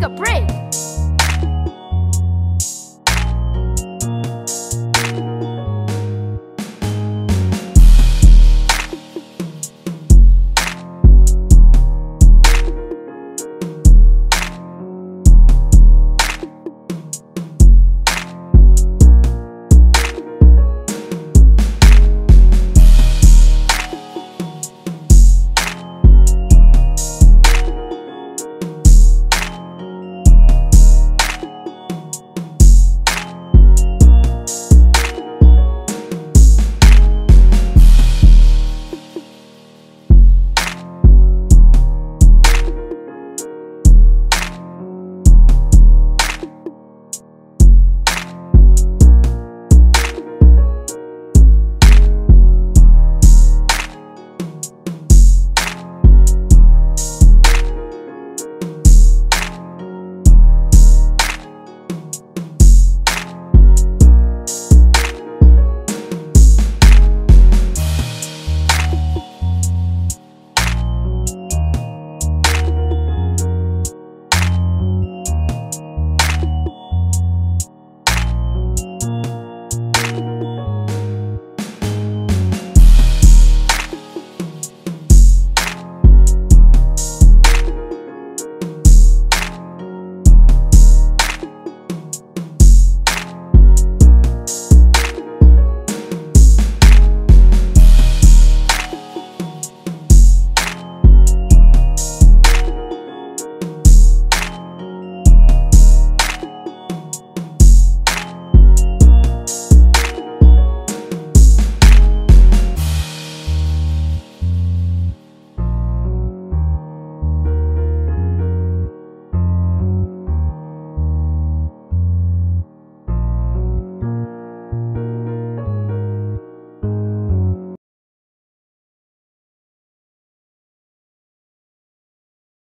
take a break.